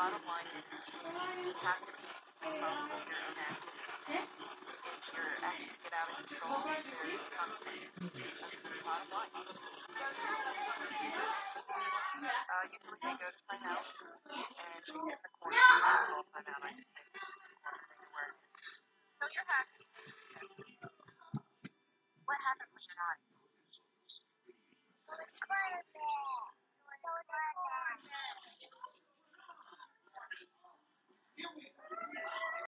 bottom line is you have to be responsible for your own actions. If your actions get out of control, there's consequences. That's the bottom line. Uh, usually they go to my house and we sit in the corner. Not all the time out, I just sit in the corner everywhere. So you're happy. What happened was you're not.